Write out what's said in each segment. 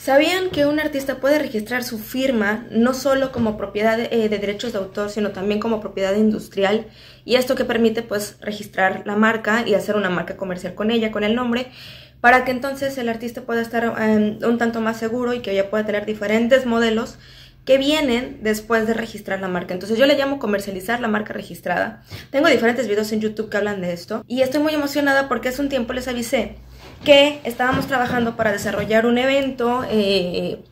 ¿Sabían que un artista puede registrar su firma no solo como propiedad eh, de, derechos de autor, sino también como propiedad industrial? Y esto que permite pues registrar la marca y hacer una marca comercial con ella, con el nombre, para que entonces el artista pueda estar em, un tanto más seguro y que ella pueda tener diferentes modelos que vienen después de registrar la marca. Entonces yo le llamo comercializar la marca registrada. Tengo diferentes videos en YouTube que hablan de esto y estoy muy emocionada porque hace un tiempo les avisé que estábamos trabajando para desarrollar un evento eh,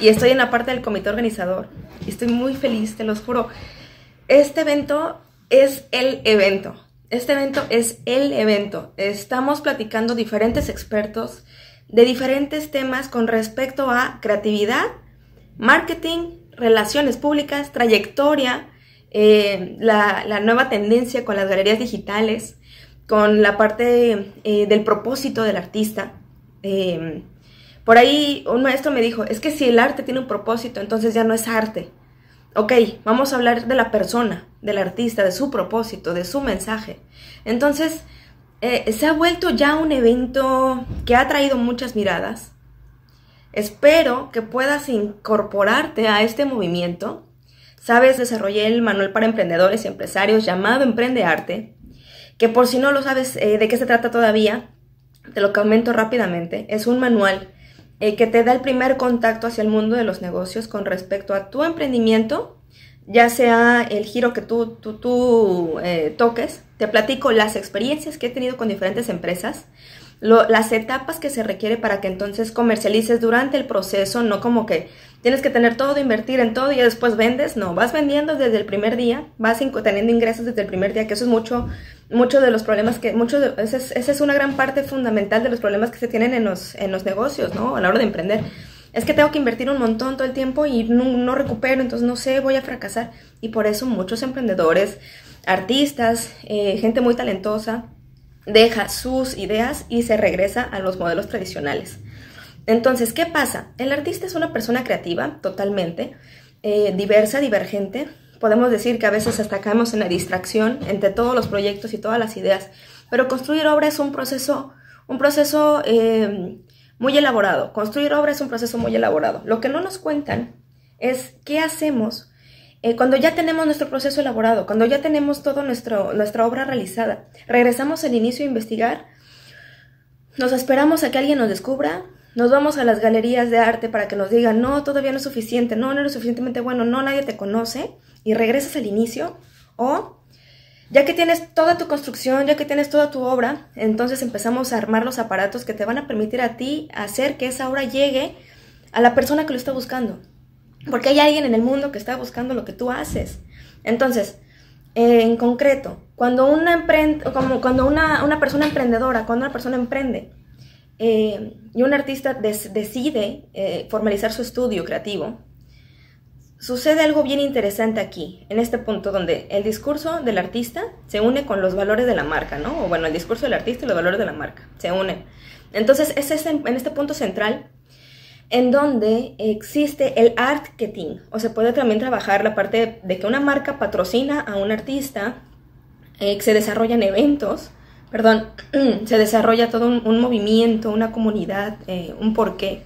y estoy en la parte del comité organizador estoy muy feliz, te los juro. Este evento es el evento. Este evento es el evento. Estamos platicando diferentes expertos de diferentes temas con respecto a creatividad, marketing, relaciones públicas, trayectoria, eh, la nueva tendencia con las galerías digitales, con la parte eh, del propósito del artista. Em, por ahí un maestro me dijo, es que si el arte tiene un propósito, entonces ya no es arte. Ok, vamos a hablar de la persona, del artista, de su propósito, de su mensaje. Entonces, eh, se ha vuelto ya un evento que ha traído muchas miradas. Espero que puedas incorporarte a este movimiento. Sabes, desarrollé el manual para emprendedores y empresarios llamado Emprende Arte, que por si no lo sabes eh, de qué se trata todavía, te lo comento rápidamente. Es un manual eh, que te da el primer contacto hacia el mundo de los negocios con respecto a tu emprendimiento, ya sea el giro que tú, tú, tú eh, toques. Te platico las experiencias que he tenido con diferentes empresas, las etapas que se requiere para que entonces comercialices durante el proceso, no como que tienes que tener todo, invertir en todo y después vendes, no, vas vendiendo desde el primer día, vas teniendo ingresos desde el primer día, que eso es mucho, mucho de los problemas que, mucho esa, es, una gran parte fundamental de los problemas que se tienen en los, en los negocios, ¿no? A la hora de emprender. Es que tengo que invertir un montón todo el tiempo y no, no recupero, entonces no sé, voy a fracasar. Y por eso muchos emprendedores, artistas, eh, gente muy talentosa, deja sus ideas y se regresa a los modelos tradicionales. Entonces, ¿qué pasa? El artista es una persona creativa, totalmente, eh, diversa, divergente. Podemos decir que a veces hasta caemos en la distracción entre todos los proyectos y todas las ideas, pero construir obra es un proceso, un proceso eh, muy elaborado. Construir obra es un proceso muy elaborado. Lo que no nos cuentan es qué hacemos eh, cuando ya tenemos nuestro proceso elaborado, cuando ya tenemos toda nuestra obra realizada, regresamos al inicio a investigar, nos esperamos a que alguien nos descubra, nos vamos a las galerías de arte para que nos digan, no, todavía no es suficiente, no, no eres suficientemente bueno, no, nadie te conoce, y regresas al inicio, o ya que tienes toda tu construcción, ya que tienes toda tu obra, entonces empezamos a armar los aparatos que te van a permitir a ti hacer que esa obra llegue a la persona que lo está buscando. Porque hay alguien en el mundo que está buscando lo que tú haces. Entonces, en concreto, cuando una, como cuando una, persona emprendedora, cuando una persona emprende eh, y un artista decide eh, formalizar su estudio creativo, sucede algo bien interesante aquí, en este punto donde el discurso del artista se une con los valores de la marca, ¿no? O bueno, el discurso del artista y los valores de la marca se unen. Entonces, es en este punto central en donde existe el marketing, o se puede también trabajar la parte de que una marca patrocina a un artista, eh, se desarrollan eventos, perdón, se desarrolla todo un, movimiento, una comunidad, eh, un porqué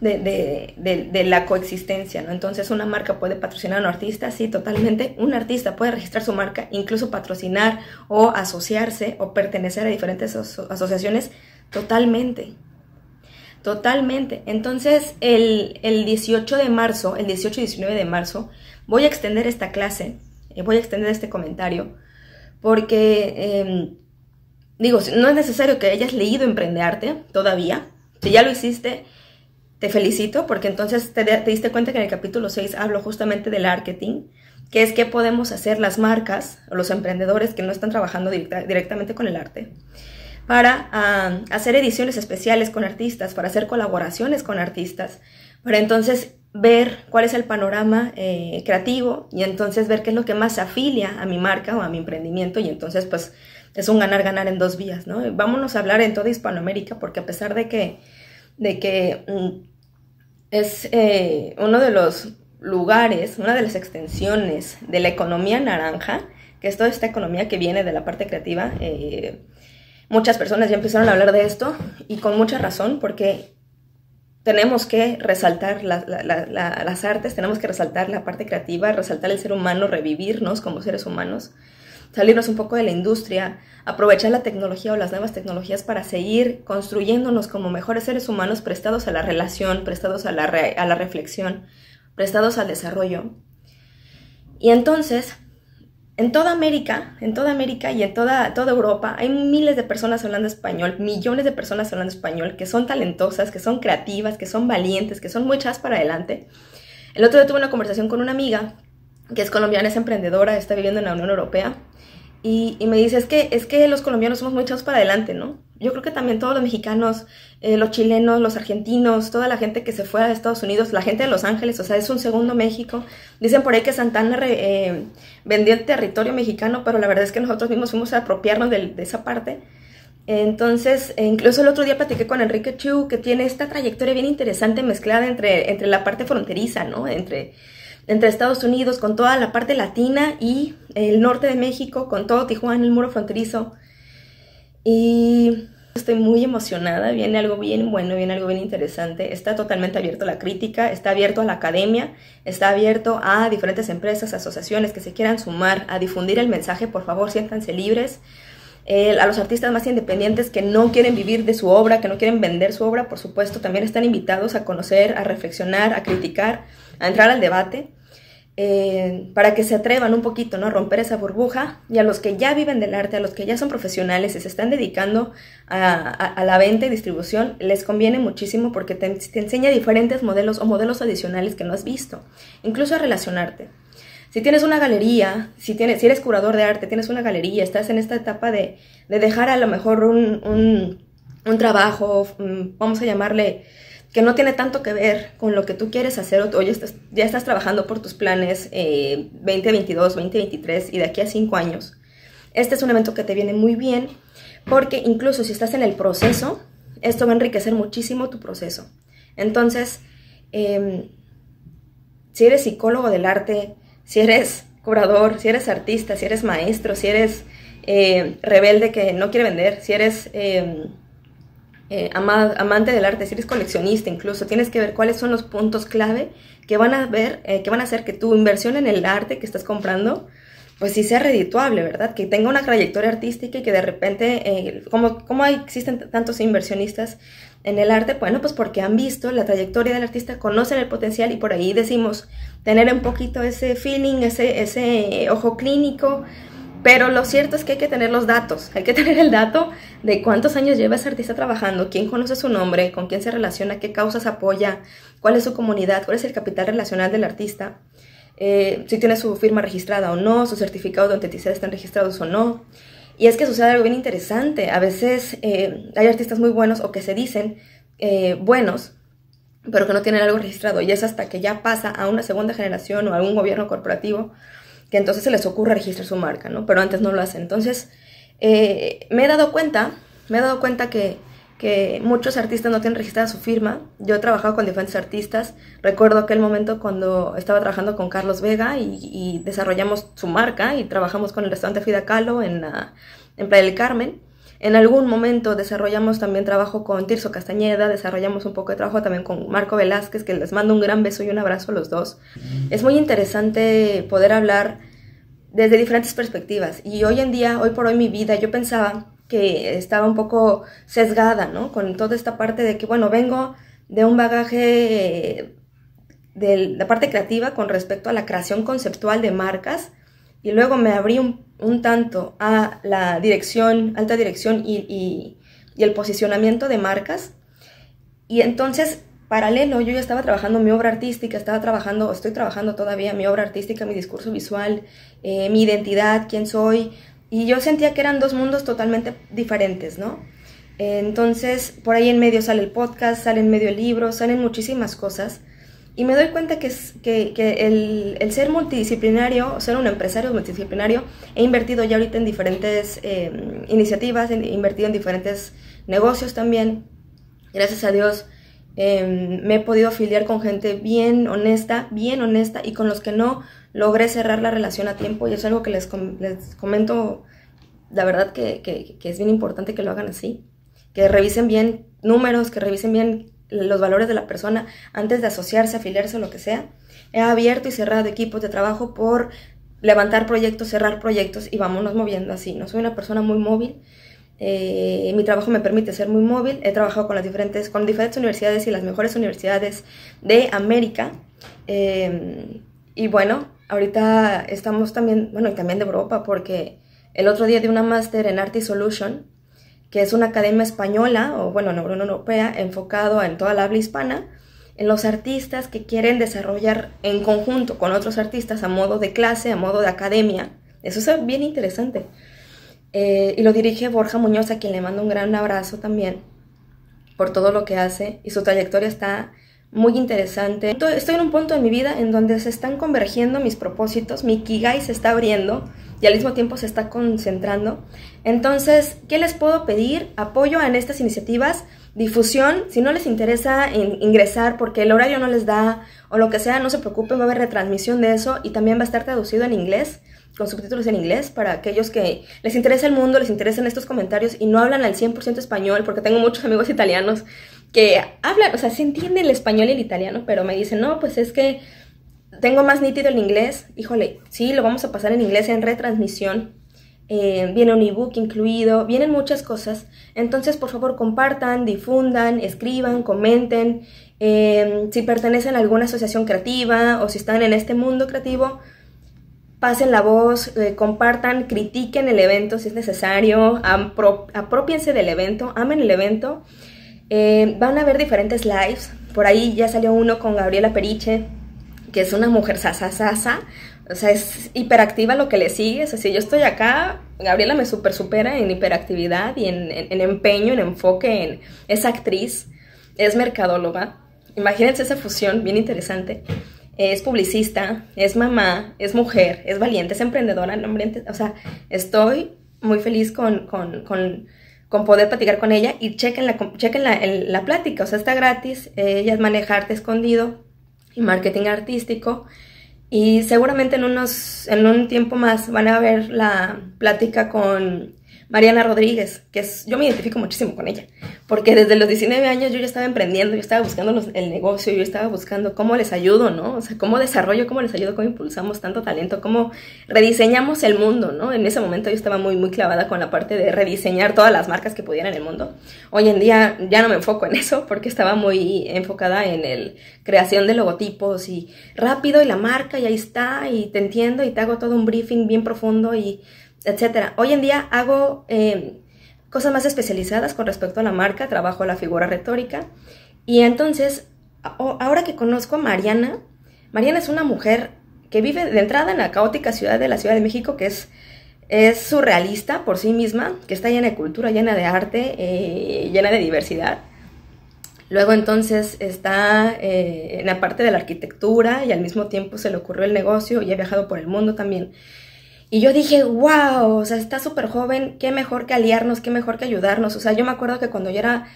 de, de, la coexistencia, ¿no? Entonces una marca puede patrocinar a un artista, sí, totalmente. Un artista puede registrar su marca, incluso patrocinar o asociarse o pertenecer a diferentes asociaciones, totalmente. Totalmente. Entonces, el, 18 de marzo, el 18 y 19 de marzo, voy a extender esta clase, eh, voy a extender este comentario, porque, em, digo, no es necesario que hayas leído Arte todavía. Si ya lo hiciste, te felicito, porque entonces te, diste cuenta que en el capítulo 6 hablo justamente del marketing, que es qué podemos hacer las marcas o los emprendedores que no están trabajando directamente con el arte para ah, hacer ediciones especiales con artistas, para hacer colaboraciones con artistas, para entonces ver cuál es el panorama eh, creativo y entonces ver qué es lo que más afilia a mi marca o a mi emprendimiento y entonces pues es un ganar-ganar en dos vías, ¿no? Vámonos a hablar en toda Hispanoamérica porque a pesar de que, de que mm, es eh, uno de los lugares, una de las extensiones de la economía naranja, que es toda esta economía que viene de la parte creativa, eh, muchas personas ya empezaron a hablar de esto y con mucha razón porque tenemos que resaltar las artes, tenemos que resaltar la parte creativa, resaltar el ser humano, revivirnos como seres humanos, salirnos un poco de la industria, aprovechar la tecnología o las nuevas tecnologías para seguir construyéndonos como mejores seres humanos prestados a la relación, prestados a la, a la reflexión, prestados al desarrollo. Y entonces, en toda América, en toda América y en toda, toda Europa hay miles de personas hablando español, millones de personas hablando español que son talentosas, que son creativas, que son valientes, que son muy echadas para adelante. El otro día tuve una conversación con una amiga que es colombiana, es emprendedora, está viviendo en la Unión Europea y, me dice, es que, es que los colombianos somos muy echados para adelante, ¿no? Yo creo que también todos los mexicanos, eh, los chilenos, los argentinos, toda la gente que se fue a Estados Unidos, la gente de Los Ángeles, o sea, es un segundo México. Dicen por ahí que Santana eh, vendió el territorio mexicano, pero la verdad es que nosotros mismos fuimos a apropiarnos de, esa parte. Entonces, e incluso el otro día platiqué con Enrique Chu, que tiene esta trayectoria bien interesante mezclada entre, entre la parte fronteriza, ¿no? Entre entre Estados Unidos, con toda la parte latina y el norte de México, con todo Tijuana, el muro fronterizo. Y estoy muy emocionada, viene algo bien bueno, viene algo bien interesante. Está totalmente abierto a la crítica, está abierto a la academia, está abierto a diferentes empresas, asociaciones que se quieran sumar a difundir el mensaje. Por favor, siéntanse libres. a los artistas más independientes que no quieren vivir de su obra, que no quieren vender su obra, por supuesto, también están invitados a conocer, a reflexionar, a criticar, a entrar al debate. Eh, para que se atrevan un poquito, ¿no? A romper esa burbuja y a los que ya viven del arte, a los que ya son profesionales y se están dedicando a, la venta y distribución, les conviene muchísimo porque te, enseña diferentes modelos o modelos adicionales que no has visto, incluso a relacionarte. Si tienes una galería, si, tienes, si eres curador de arte, tienes una galería, estás en esta etapa de, dejar a lo mejor un, un trabajo, mm, vamos a llamarle que no tiene tanto que ver con lo que tú quieres hacer o, ya, estás, ya estás trabajando por tus planes eh, 2022, 2023 y de aquí a cinco años. Este es un evento que te viene muy bien porque incluso si estás en el proceso, esto va a enriquecer muchísimo tu proceso. Entonces, em, si eres psicólogo del arte, si eres curador, si eres artista, si eres maestro, si eres eh, rebelde que no quiere vender, si eres em, eh, amante del arte, si eres coleccionista incluso, tienes que ver cuáles son los puntos clave que van a ver, eh, que van a hacer que tu inversión en el arte que estás comprando, pues sí sea redituable, ¿verdad? Que tenga una trayectoria artística y que de repente, eh, como, hay, existen tantos inversionistas en el arte? Bueno, pues porque han visto la trayectoria del artista, conocen el potencial y por ahí decimos tener un poquito ese feeling, ese, ese ojo clínico, pero lo cierto es que hay que tener los datos, hay que tener el dato de cuántos años lleva ese artista trabajando, quién conoce su nombre, con quién se relaciona, qué causas apoya, cuál es su comunidad, cuál es el capital relacional del artista, eh, si tiene su firma registrada o no, su certificado de autenticidad están registrados o no. Y es que sucede algo bien interesante. A veces eh, hay artistas muy buenos o que se dicen eh, buenos, pero que no tienen algo registrado. Y es hasta que ya pasa a una segunda generación o a un gobierno corporativo que entonces se les ocurre registrar su marca, ¿no? Pero antes no lo hacen. Entonces, eh, me he dado cuenta, me he dado cuenta que, que muchos artistas no tienen registrada su firma. Yo he trabajado con diferentes artistas. Recuerdo aquel momento cuando estaba trabajando con Carlos Vega y, desarrollamos su marca y trabajamos con el restaurante Frida Kahlo en, en Playa del Carmen. En algún momento desarrollamos también trabajo con Tirso Castañeda, desarrollamos un poco de trabajo también con Marco Velázquez, que les mando un gran beso y un abrazo a los dos. Es muy interesante poder hablar desde diferentes perspectivas. Y hoy en día, hoy por hoy mi vida, yo pensaba que estaba un poco sesgada, ¿no? Con toda esta parte de que, bueno, vengo de un bagaje de la parte creativa con respecto a la creación conceptual de marcas y luego me abrí un, tanto a la dirección, alta dirección y, el posicionamiento de marcas. Y entonces, paralelo, yo ya estaba trabajando mi obra artística, estaba trabajando, estoy trabajando todavía mi obra artística, mi discurso visual, eh, mi identidad, quién soy. Y yo sentía que eran dos mundos totalmente diferentes, ¿no? Entonces, por ahí en medio sale el podcast, sale en medio el libro, salen muchísimas cosas. Y me doy cuenta que, es, que, que el, el, ser multidisciplinario, ser un empresario multidisciplinario, he invertido ya ahorita en diferentes eh, iniciativas, he invertido en diferentes negocios también. Gracias a Dios em, me he podido afiliar con gente bien honesta, bien honesta y con los que no logré cerrar la relación a tiempo. Y es algo que les, les comento, la verdad que, que, que es bien importante que lo hagan así. Que revisen bien números, que revisen bien los valores de la persona antes de asociarse, afiliarse o lo que sea. He abierto y cerrado equipos de trabajo por levantar proyectos, cerrar proyectos y vámonos moviendo así. No soy una persona muy móvil. Eh, mi trabajo me permite ser muy móvil. He trabajado con las diferentes, con diferentes universidades y las mejores universidades de América. Eh, y bueno, ahorita estamos también, bueno, y también de Europa, porque el otro día di una máster en Art Solution, que es una academia española, o bueno, Unión Europea, enfocado en toda la habla hispana, en los artistas que quieren desarrollar en conjunto con otros artistas a modo de clase, a modo de academia. Eso es bien interesante. Eh, y lo dirige Borja Muñoz, a quien le mando un gran abrazo también por todo lo que hace y su trayectoria está muy interesante. Estoy en un punto de mi vida en donde se están convergiendo mis propósitos, mi Kigai se está abriendo y al mismo tiempo se está concentrando. Entonces, ¿qué les puedo pedir? Apoyo en estas iniciativas, difusión, si no les interesa ingresar porque el horario no les da o lo que sea, no se preocupen, va a haber retransmisión de eso y también va a estar traducido en inglés con subtítulos en inglés para aquellos que les interesa el mundo, les interesan estos comentarios y no hablan al 100% español, porque tengo muchos amigos italianos que hablan, o sea, se entiende el español y el italiano, pero me dicen, no, pues es que tengo más nítido el inglés. Híjole, sí, lo vamos a pasar en inglés en retransmisión. Eh, viene un ebook incluido, vienen muchas cosas. Entonces, por favor, compartan, difundan, escriban, comenten. Eh, si pertenecen a alguna asociación creativa o si están en este mundo creativo, pasen la voz, eh, compartan, critiquen el evento si es necesario, apropiense del evento, amen el evento. van a ver diferentes lives. Por ahí ya salió uno con Gabriela Periche, que es una mujer sasa, o sea, es hiperactiva lo que le sigue, o sea, si yo estoy acá, Gabriela me super supera en hiperactividad y en, empeño, en enfoque, en esa actriz, es mercadóloga, imagínense esa fusión, bien interesante, es publicista, es mamá, es mujer, es valiente, es emprendedora, o sea, estoy muy feliz con, con, con, con poder platicar con ella y chequen la, chequen la, la plática, o sea, está gratis, ella es manejarte escondido, y marketing artístico. Y seguramente en, unos, en un tiempo más van a ver la plática con Mariana Rodríguez, que es, yo me identifico muchísimo con ella, porque desde los 19 años yo ya estaba emprendiendo, yo estaba buscando el negocio, yo estaba buscando cómo les ayudo, ¿no? O sea, cómo desarrollo, cómo les ayudo, cómo impulsamos tanto talento, cómo rediseñamos el mundo, ¿no? En ese momento yo estaba muy, muy clavada con la parte de rediseñar todas las marcas que pudieran en el mundo. Hoy en día ya no me enfoco en eso, porque estaba muy enfocada en el creación de logotipos y rápido y la marca y ahí está y te entiendo y te hago todo un briefing bien profundo y etcétera. Hoy en día hago eh, cosas más especializadas con respecto a la marca, trabajo la figura retórica. Y entonces, ahora que conozco a Mariana, Mariana es una mujer que vive de entrada en la caótica ciudad de la Ciudad de México, que es, es surrealista por sí misma, que está llena de cultura, llena de arte, eh, llena de diversidad. Luego entonces está eh, en la parte de la arquitectura y al mismo tiempo se le ocurrió el negocio y ha viajado por el mundo también. Y yo dije, wow, o sea, está súper joven, qué mejor que aliarnos, qué mejor que ayudarnos. O sea, yo me acuerdo que cuando yo era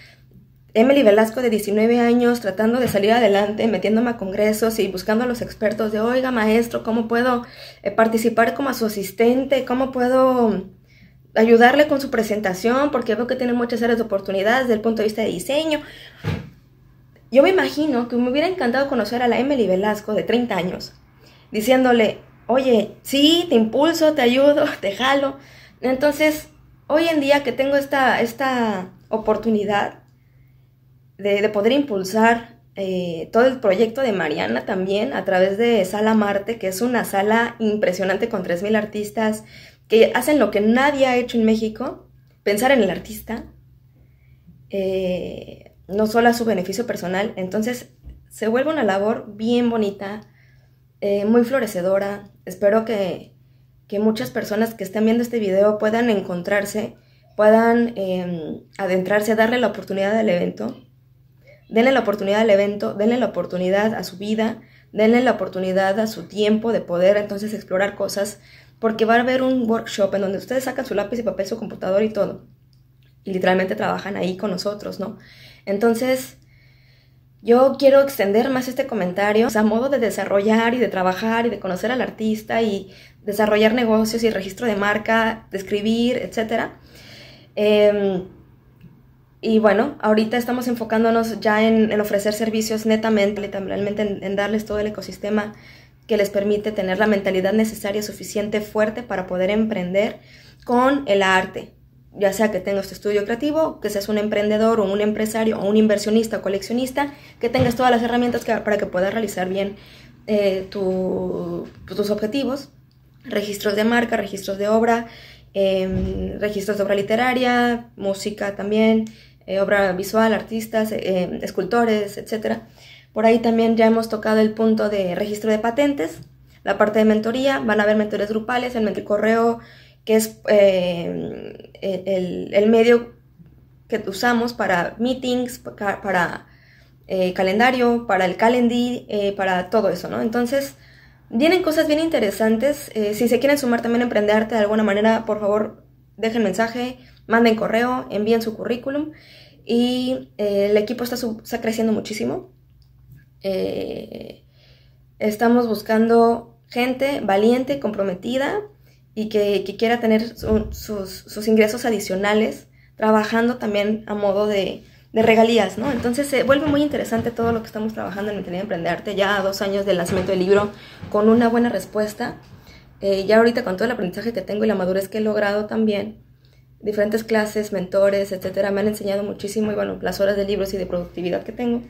Emily Velasco de 19 años, tratando de salir adelante, metiéndome a congresos y buscando a los expertos de, oiga, maestro, ¿cómo puedo eh, participar como a su asistente? ¿Cómo puedo ayudarle con su presentación? Porque veo que tiene muchas áreas de oportunidades desde el punto de vista de diseño. Yo me imagino que me hubiera encantado conocer a la Emily Velasco de 30 años, diciéndole, oye, sí, te impulso, te ayudo, te jalo. Entonces, hoy en día que tengo esta, esta oportunidad de, poder impulsar eh, todo el proyecto de Mariana también a través de Sala Marte, que es una sala impresionante con 3.000 artistas que hacen lo que nadie ha hecho en México, pensar en el artista, eh, no solo a su beneficio personal. Entonces, se vuelve una labor bien bonita, eh, muy florecedora. Espero que, que, muchas personas que estén viendo este video puedan encontrarse, puedan eh, adentrarse, darle la oportunidad al evento. Denle la oportunidad al evento, denle la oportunidad a su vida, denle la oportunidad a su tiempo de poder entonces explorar cosas, porque va a haber un workshop en donde ustedes sacan su lápiz y papel, su computador y todo. Y literalmente trabajan ahí con nosotros, ¿no? Entonces, yo quiero extender más este comentario a modo de desarrollar y de trabajar y de conocer al artista y desarrollar negocios y registro de marca, de escribir, etc. Em, y bueno, ahorita estamos enfocándonos ya en, ofrecer servicios netamente, literalmente en, en, darles todo el ecosistema que les permite tener la mentalidad necesaria, suficiente, fuerte para poder emprender con el arte. Ya sea que tengas tu estudio creativo, que seas un emprendedor o un empresario o un inversionista o coleccionista, que tengas todas las herramientas para que puedas realizar bien eh, tus objetivos, registros de marca, registros de obra, em, registros de obra literaria, música también, eh, obra visual, artistas, eh, escultores, etc. Por ahí también ya hemos tocado el punto de registro de patentes, la parte de mentoría, van a haber mentores grupales, el correo, que es el, el, medio que usamos para meetings, para eh, calendario, para el calendí, eh, para todo eso, ¿no? Entonces, vienen cosas bien interesantes. Eh, si se quieren sumar también a Emprenderte de alguna manera, por favor, dejen mensaje, manden correo, envíen su currículum. Y el equipo está, está creciendo muchísimo. estamos buscando gente valiente, comprometida y que, quiera tener sus, sus ingresos adicionales, trabajando también a modo de, de regalías, ¿no? Entonces se vuelve muy interesante todo lo que estamos trabajando en Mentalidad Emprenderte, ya a dos años del lanzamiento del libro, con una buena respuesta. Eh, ya ahorita con todo el aprendizaje que tengo y la madurez que he logrado también, diferentes clases, mentores, etcétera, me han enseñado muchísimo y bueno, las horas de libros y de productividad que tengo.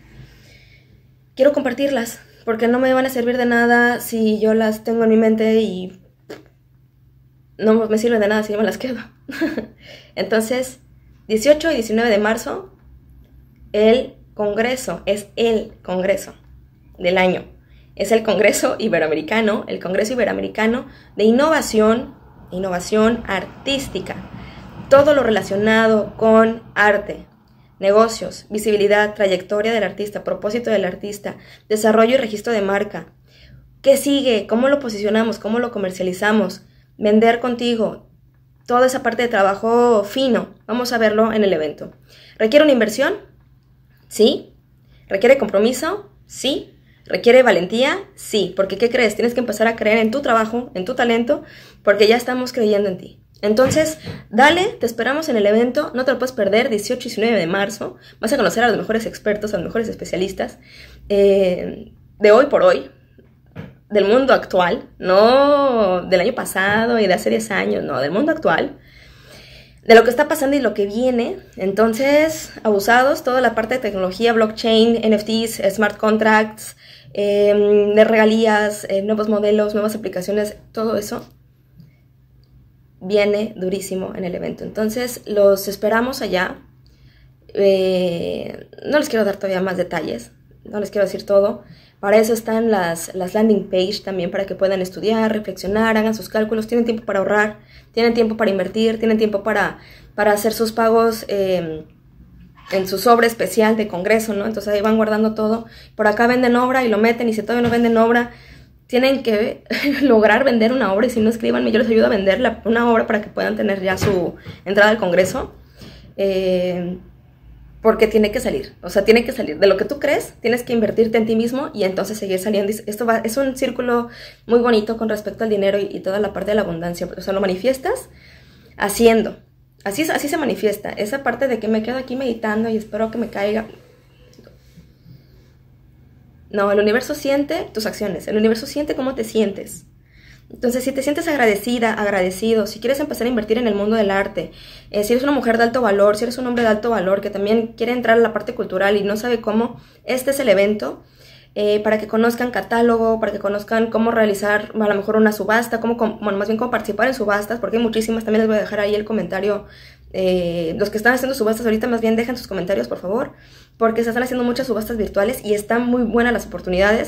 Quiero compartirlas, porque no me van a servir de nada si yo las tengo en mi mente y no me sirven de nada si yo me las quedo. Entonces, 18 y 19 de marzo el Congreso, es el Congreso del año. Es el Congreso Iberoamericano, el Congreso Iberoamericano de Innovación, Innovación Artística. Todo lo relacionado con arte, negocios, visibilidad, trayectoria del artista, propósito del artista, desarrollo y registro de marca. ¿Qué sigue? ¿Cómo lo posicionamos? ¿Cómo lo comercializamos? Vender contigo. Toda esa parte de trabajo fino. Vamos a verlo en el evento. ¿Requiere una inversión? ¿Sí? ¿Requiere compromiso? Sí. ¿Requiere valentía? Sí. Porque ¿qué crees? Tienes que empezar a creer en tu trabajo, en tu talento, porque ya estamos creyendo en ti. Entonces, dale, te esperamos en el evento, no te lo puedes perder, 18 y 19 de marzo. Vas a conocer a los mejores expertos, a los mejores especialistas eh, de hoy por hoy, del mundo actual, no del año pasado y de hace 10 años, no, del mundo actual de lo que está pasando y lo que viene. Entonces, abusados, toda la parte de tecnología, blockchain, NFTs, smart contracts, em, de regalías, eh, nuevos modelos, nuevas aplicaciones, todo eso viene durísimo en el evento. Entonces, los esperamos allá. Eh, no les quiero dar todavía más detalles, no les quiero decir todo. Para eso están las, las landing page también, para que puedan estudiar, reflexionar, hagan sus cálculos, tienen tiempo para ahorrar, tienen tiempo para invertir, tienen tiempo para, para hacer sus pagos em, en su sobre especial de congreso, ¿no? Entonces ahí van guardando todo. Por acá venden obra y lo meten y si todavía no venden obra, tienen que lograr vender una obra y si no escriban, yo les ayudo a vender una obra para que puedan tener ya su entrada al congreso. Eh, porque tiene que salir, o sea, tiene que salir. De lo que tú crees, tienes que invertirte en ti mismo y entonces seguir saliendo. Esto va, es un círculo muy bonito con respecto al dinero y, toda la parte de la abundancia. O sea, lo manifiestas haciendo. Así, así se manifiesta. Esa parte de que me quedo aquí meditando y espero que me caiga. No, el universo siente tus acciones. El universo siente cómo te sientes. Entonces, si te sientes agradecida, agradecido, si quieres empezar a invertir en el mundo del arte, eh, si eres una mujer de alto valor, si eres un hombre de alto valor que también quiere entrar a la parte cultural y no sabe cómo, este es el evento. Eh, para que conozcan catálogo, para que conozcan cómo realizar a lo mejor una subasta, cómo, bueno, más bien cómo participar en subastas, porque hay muchísimas, también les voy a dejar ahí el comentario, eh, los que están haciendo subastas ahorita más bien dejen sus comentarios por favor, porque se están haciendo muchas subastas virtuales y están muy buenas las oportunidades.